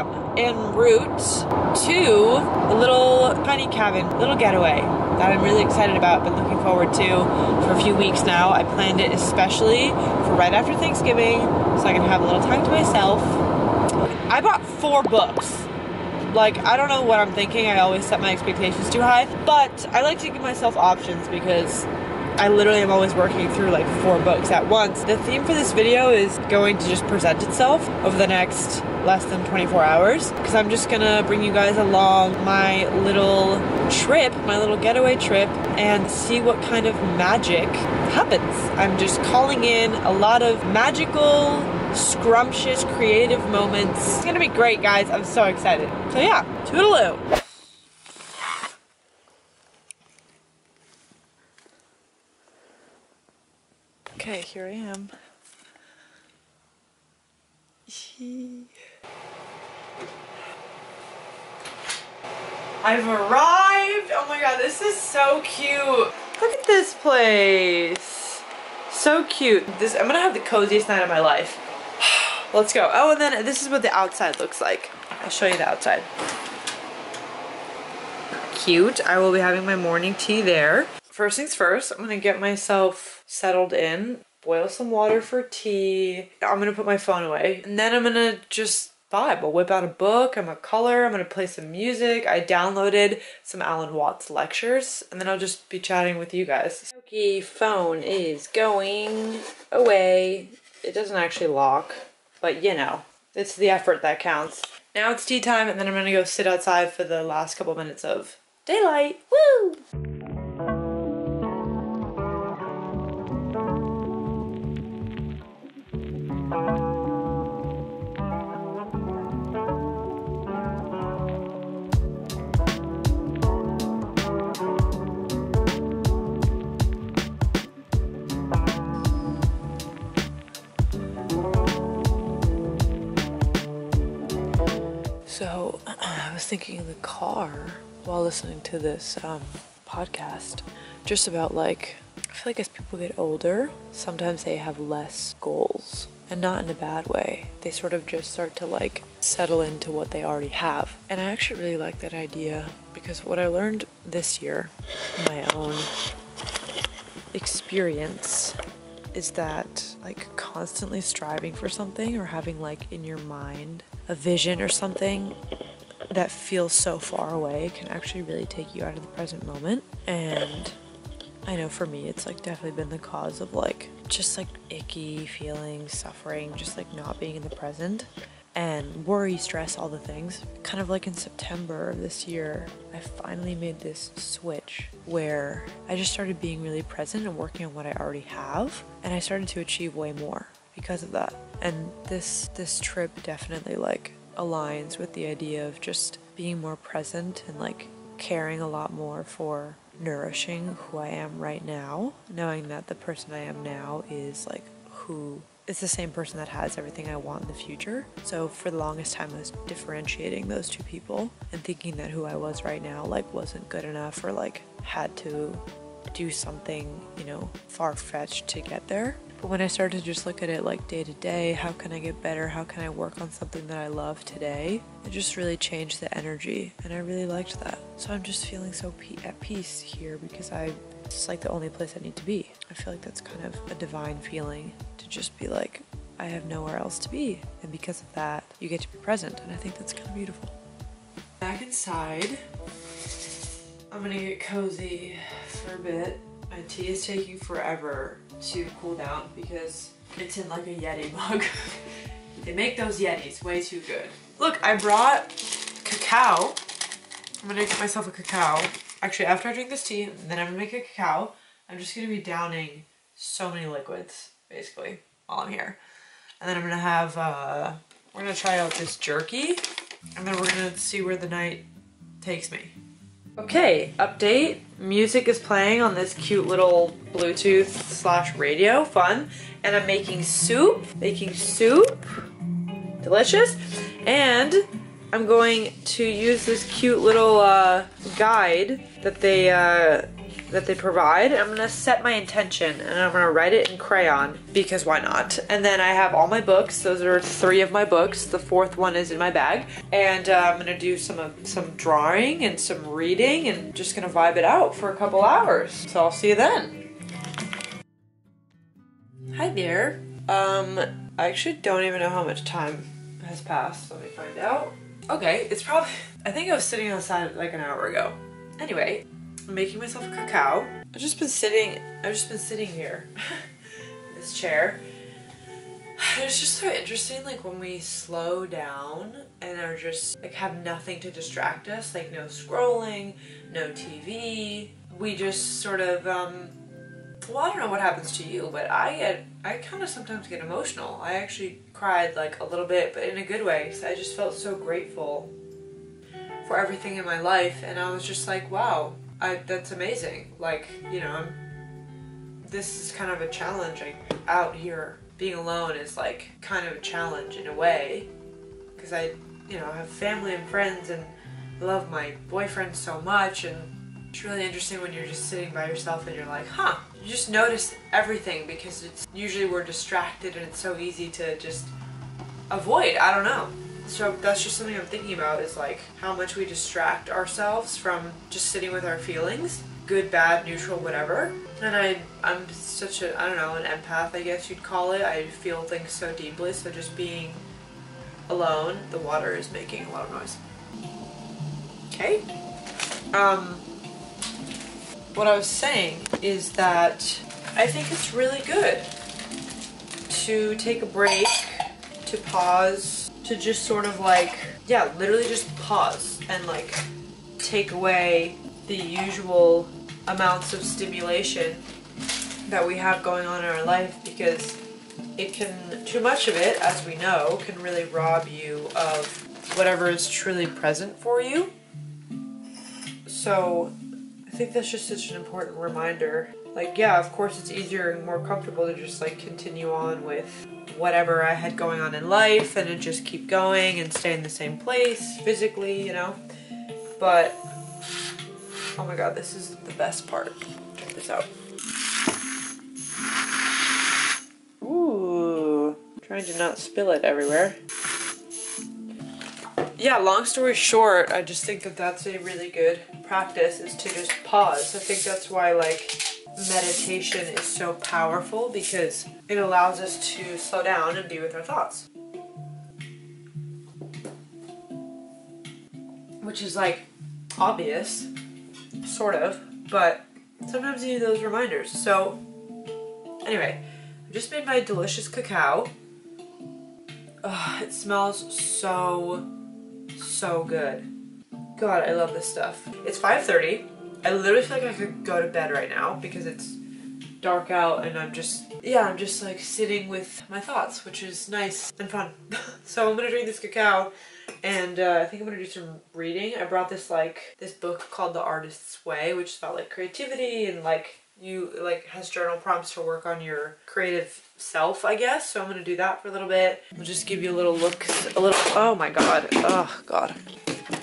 I en route to a little tiny cabin, little getaway that I'm really excited about, been looking forward to for a few weeks now. I planned it especially for right after Thanksgiving so I can have a little time to myself. I bought four books. Like, I don't know what I'm thinking. I always set my expectations too high, but I like to give myself options because I literally am always working through like four books at once. The theme for this video is going to just present itself over the next less than 24 hours because I'm just gonna bring you guys along my little trip, my little getaway trip, and see what kind of magic happens. I'm just calling in a lot of magical, scrumptious, creative moments. It's gonna be great, guys. I'm so excited. So yeah, toodaloo. Okay, here I am. I've arrived! Oh my god, this is so cute. Look at this place. So cute. This I'm gonna have the coziest night of my life. Let's go. Oh, and then this is what the outside looks like. I'll show you the outside. Cute. I will be having my morning tea there. First things first, I'm gonna get myself settled in, boil some water for tea. I'm gonna put my phone away, and then I'm gonna just vibe. I'll whip out a book, I'm gonna color, I'm gonna play some music. I downloaded some Alan Watts lectures, and then I'll just be chatting with you guys. Okay, phone is going away. It doesn't actually lock, but you know, it's the effort that counts. Now it's tea time, and then I'm gonna go sit outside for the last couple minutes of daylight. Woo! So I was thinking in the car while listening to this um, podcast, just about like, I feel like as people get older, sometimes they have less goals. And not in a bad way. They sort of just start to like settle into what they already have. And I actually really like that idea because what I learned this year, my own experience, is that like constantly striving for something or having like in your mind a vision or something that feels so far away can actually really take you out of the present moment. And I know for me, it's like definitely been the cause of like just like icky feelings, suffering, just like not being in the present and worry, stress, all the things. Kind of like in September of this year, I finally made this switch where I just started being really present and working on what I already have, and I started to achieve way more because of that. And this this trip definitely like aligns with the idea of just being more present and like caring a lot more for nourishing who I am right now, knowing that the person I am now is like who is the same person that has everything I want in the future. So for the longest time I was differentiating those two people and thinking that who I was right now like wasn't good enough or like had to do something, you know, far-fetched to get there. But when I started to just look at it like day to day, how can I get better? How can I work on something that I love today? It just really changed the energy and I really liked that. So I'm just feeling so pe- at peace here because I it's like the only place I need to be. I feel like that's kind of a divine feeling to just be like I have nowhere else to be. And because of that, you get to be present and I think that's kind of beautiful. Back inside. I'm gonna get cozy for a bit. My tea is taking forever to cool down because it's in like a Yeti mug. they make those Yetis way too good. Look, I brought cacao. I'm gonna get myself a cacao. Actually, after I drink this tea, then I'm gonna make a cacao. I'm just gonna be downing so many liquids, basically, while I'm here. And then I'm gonna have, uh, we're gonna try out this jerky, and then we're gonna see where the night takes me. Okay, update. Music is playing on this cute little Bluetooth slash radio, fun. And I'm making soup, making soup, delicious. And I'm going to use this cute little uh, guide that they uh, that they provide. I'm gonna set my intention and I'm gonna write it in crayon because why not? And then I have all my books. Those are three of my books. The fourth one is in my bag. And uh, I'm gonna do some of some drawing and some reading and just gonna vibe it out for a couple hours. So I'll see you then. Hi there. Um, I actually don't even know how much time has passed. Let me find out. Okay, it's probably, I think I was sitting outside like an hour ago. Anyway, I'm making myself a cacao. I've just been sitting, I've just been sitting here, in this chair. It's just so interesting, like when we slow down and are just like have nothing to distract us, like no scrolling, no TV. We just sort of, um, well, I don't know what happens to you, but I get, I kind of sometimes get emotional. I actually cried like a little bit, but in a good way. So I just felt so grateful for everything in my life, and I was just like, wow, I, that's amazing. Like, you know, I'm, this is kind of a challenge. Like, out here, being alone is like kind of a challenge in a way, because I, you know, have family and friends and love my boyfriend so much, and it's really interesting when you're just sitting by yourself and you're like, huh, you just notice everything because it's usually we're distracted and it's so easy to just avoid. I don't know. So that's just something I'm thinking about is like how much we distract ourselves from just sitting with our feelings, good, bad, neutral, whatever. And I, I'm such a, I don't know, an empath, I guess you'd call it. I feel things so deeply, so just being alone, the water is making a lot of noise. Okay. Um, what I was saying is that I think it's really good to take a break, to pause, to just sort of like, yeah, literally just pause and like take away the usual amounts of stimulation that we have going on in our life because it can, too much of it, as we know, can really rob you of whatever is truly present for you. So I think that's just such an important reminder. Like, yeah, of course it's easier and more comfortable to just like continue on with whatever I had going on in life and to just keep going and stay in the same place physically, you know? But, oh my god, this is the best part. Check this out. Ooh, trying to not spill it everywhere. Yeah, long story short, I just think that that's a really good practice is to just pause. I think that's why like meditation is so powerful because it allows us to slow down and be with our thoughts. Which is like obvious, sort of, but sometimes you need those reminders. So, anyway, I just made my delicious cacao. Oh, it smells so, so good. God, I love this stuff. It's 5.30. I literally feel like I could go to bed right now because it's dark out and I'm just, yeah, I'm just like sitting with my thoughts, which is nice and fun. so I'm gonna drink this cacao and uh, I think I'm gonna do some reading. I brought this like, this book called The Artist's Way, which is about like creativity and like you like has journal prompts to work on your creative self I guess so I'm gonna do that for a little bit I'll just give you a little look a little oh my god oh god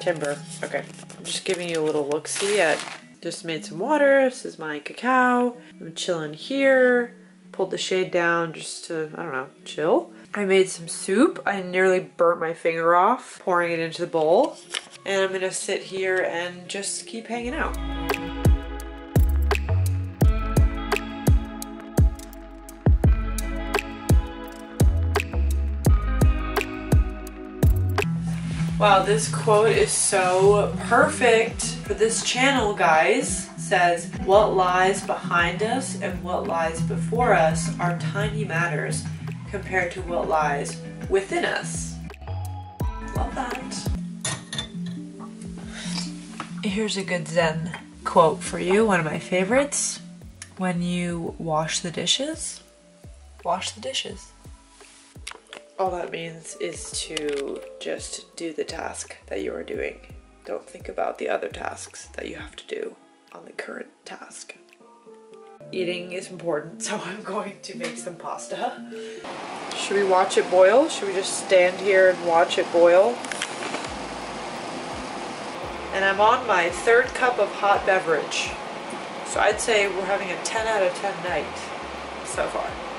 timber okay I'm just giving you a little look see at just made some water this is my cacao I'm chilling here. Pulled the shade down just to I don't know chill. I made some soup. I nearly burnt my finger off pouring it into the bowl. And I'm gonna sit here and just keep hanging out. Wow, this quote is so perfect for this channel, guys. Says, what lies behind us and what lies before us are tiny matters compared to what lies within us. Love that. Here's a good Zen quote for you, one of my favorites. When you wash the dishes, wash the dishes all that means is to just do the task that you are doing. Don't think about the other tasks that you have to do on the current task. Eating is important, so I'm going to make some pasta. Should we watch it boil? Should we just stand here and watch it boil? And I'm on my third cup of hot beverage. So I'd say we're having a 10 out of 10 night so far.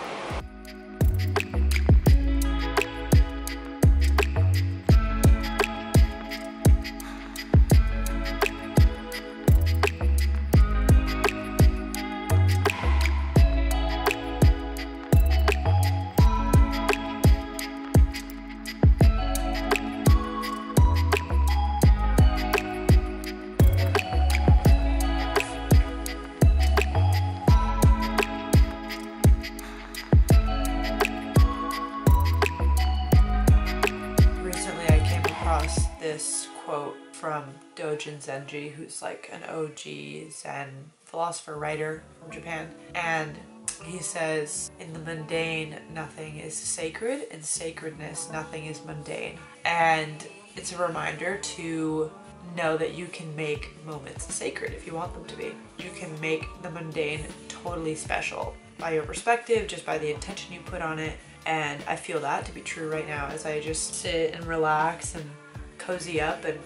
Zenji, who's like an OG Zen philosopher writer from Japan. And he says, In the mundane, nothing is sacred. In sacredness, nothing is mundane. And it's a reminder to know that you can make moments sacred if you want them to be. You can make the mundane totally special by your perspective, just by the intention you put on it. And I feel that to be true right now as I just sit and relax and cozy up and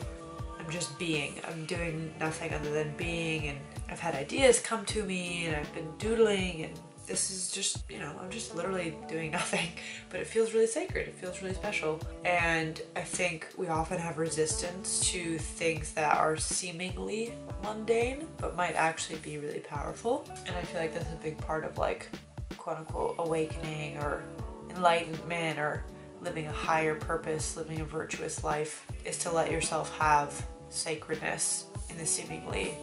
I'm just being. I'm doing nothing other than being and I've had ideas come to me and I've been doodling and this is just, you know, I'm just literally doing nothing, but it feels really sacred. It feels really special. And I think we often have resistance to things that are seemingly mundane, but might actually be really powerful. And I feel like that's a big part of like, quote unquote, awakening or enlightenment or living a higher purpose, living a virtuous life, is to let yourself have sacredness in the seemingly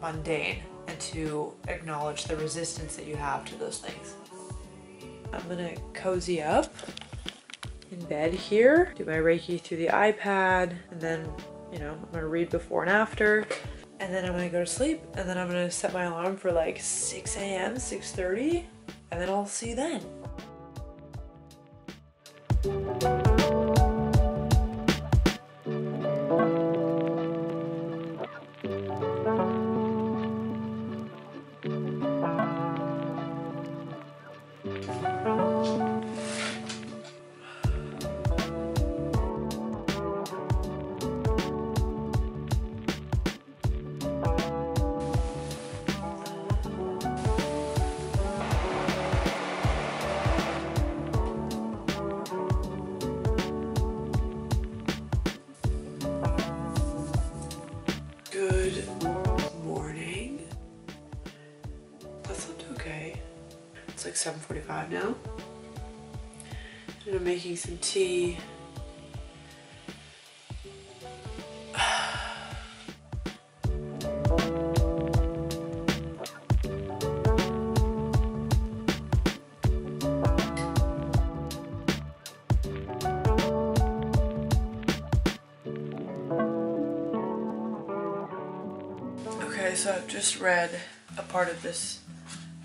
mundane and to acknowledge the resistance that you have to those things. I'm gonna cozy up in bed here, do my Reiki through the iPad, and then, you know, I'm gonna read before and after, and then I'm gonna go to sleep, and then I'm gonna set my alarm for like 6 a.m., 6.30, and then I'll see you then. 7.45 now. And I'm making some tea. Okay, so I've just read a part of this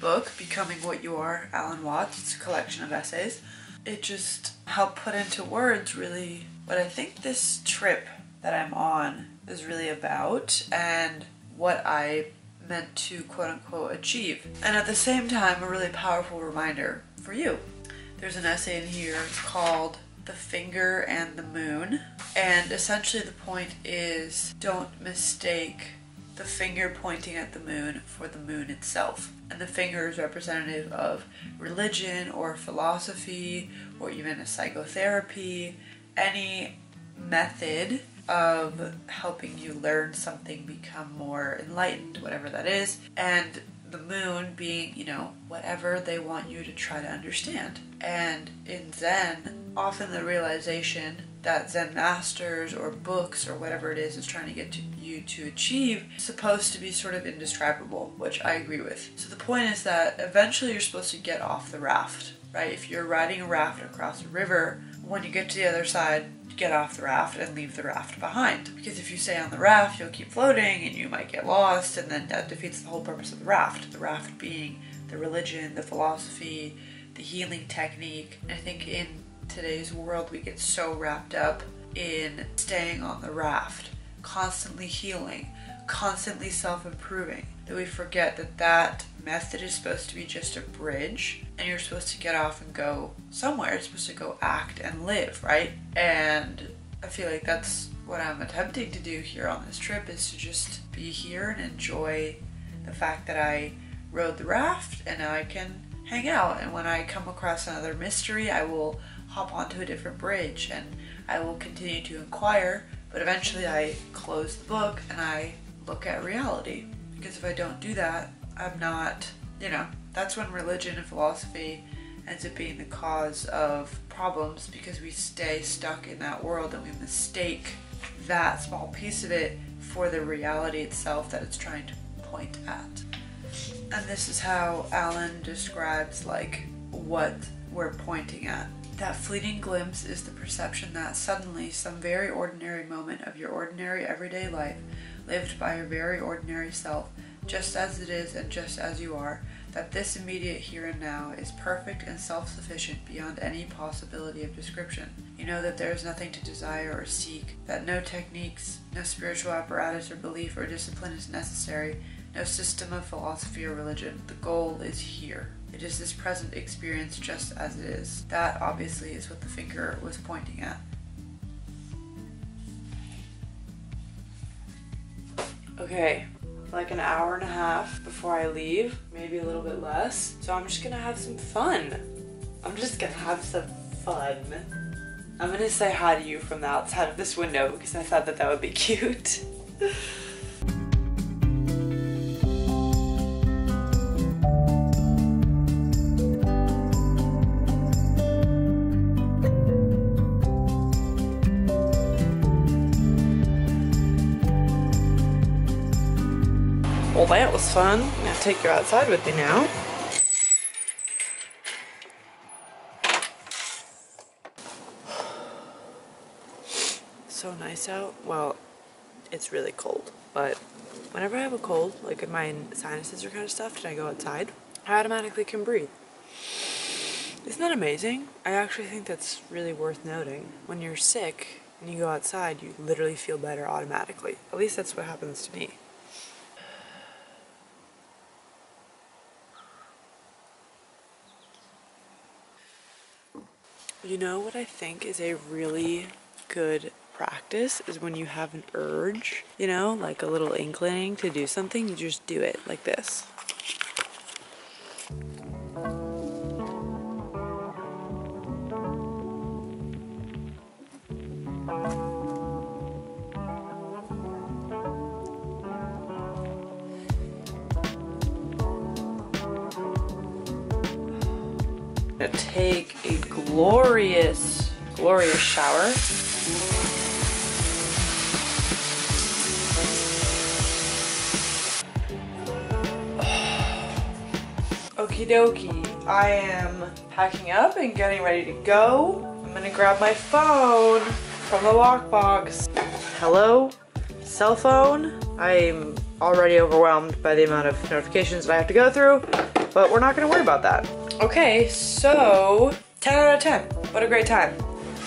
book, Becoming What You Are, Alan Watts. It's a collection of essays. It just helped put into words really what I think this trip that I'm on is really about and what I meant to quote unquote achieve. And at the same time, a really powerful reminder for you. There's an essay in here called The Finger and the Moon. And essentially, the point is don't mistake the finger pointing at the moon for the moon itself. And the finger is representative of religion or philosophy or even a psychotherapy, any method of helping you learn something, become more enlightened, whatever that is. And the moon being, you know, whatever they want you to try to understand. And in Zen, often the realization that Zen masters or books or whatever it is is trying to get to you to achieve is supposed to be sort of indescribable, which I agree with. So the point is that eventually you're supposed to get off the raft, right? If you're riding a raft across a river, when you get to the other side, get off the raft and leave the raft behind. Because if you stay on the raft, you'll keep floating and you might get lost, and then that defeats the whole purpose of the raft. The raft being the religion, the philosophy, the healing technique. I think in today's world, we get so wrapped up in staying on the raft, constantly healing, constantly self improving, that we forget that that method is supposed to be just a bridge and you're supposed to get off and go somewhere. It's supposed to go act and live, right? And I feel like that's what I'm attempting to do here on this trip is to just be here and enjoy the fact that I rode the raft and now I can hang out. And when I come across another mystery, I will hop onto a different bridge and I will continue to inquire. But eventually, I close the book and I look at reality. Because if I don't do that, I'm not, you know, that's when religion and philosophy ends up being the cause of problems because we stay stuck in that world and we mistake that small piece of it for the reality itself that it's trying to point at. And this is how Alan describes like what we're pointing at. That fleeting glimpse is the perception that suddenly some very ordinary moment of your ordinary everyday life, lived by your very ordinary self, just as it is and just as you are, that this immediate here and now is perfect and self sufficient beyond any possibility of description. You know that there is nothing to desire or seek, that no techniques, no spiritual apparatus or belief or discipline is necessary, no system of philosophy or religion. The goal is here. It is this present experience just as it is. That obviously is what the finger was pointing at. Okay, like an hour and a half before I leave, maybe a little bit less. So I'm just gonna have some fun. I'm just gonna have some fun. I'm gonna say hi to you from the outside of this window because I thought that that would be cute. Well, that was fun. I'm gonna take you outside with me now. So nice out. Well, it's really cold, but whenever I have a cold, like if my sinuses are kind of stuffed and I go outside, I automatically can breathe. Isn't that amazing? I actually think that's really worth noting. When you're sick and you go outside, you literally feel better automatically. At least that's what happens to me. You know what I think is a really good practice is when you have an urge, you know, like a little inkling to do something, you just do it like this. Glorious, glorious shower. Okie dokie, I am packing up and getting ready to go. I'm gonna grab my phone from the lockbox. Hello, cell phone. I'm already overwhelmed by the amount of notifications that I have to go through, but we're not gonna worry about that. Okay, so 10 out of 10. What a great time.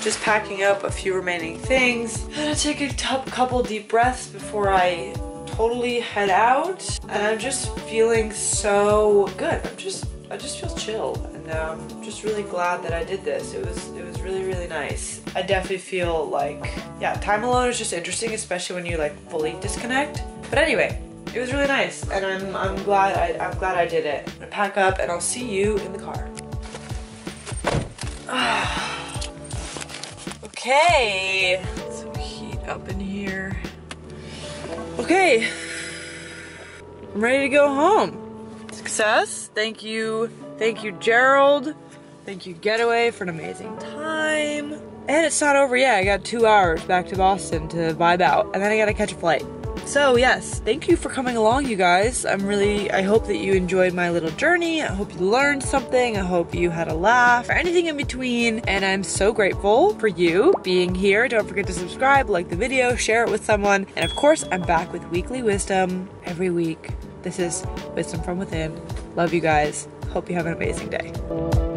Just packing up a few remaining things. I'm gonna take a couple deep breaths before I totally head out. And I'm just feeling so good. I'm just, I just feel chill. And um, I'm just really glad that I did this. It was, it was really, really nice. I definitely feel like, yeah, time alone is just interesting, especially when you like fully disconnect. But anyway, it was really nice and I'm, I'm glad I, I'm glad I did it. I'm gonna pack up and I'll see you in the car. okay, some heat up in here. Okay, I'm ready to go home. Success, thank you, thank you Gerald, thank you Getaway for an amazing time. And it's not over yet, I got two hours back to Boston to vibe out and then I gotta catch a flight. So yes, thank you for coming along, you guys. I'm really, I hope that you enjoyed my little journey. I hope you learned something. I hope you had a laugh or anything in between. And I'm so grateful for you being here. Don't forget to subscribe, like the video, share it with someone. And of course, I'm back with weekly wisdom every week. This is Wisdom from Within. Love you guys. Hope you have an amazing day.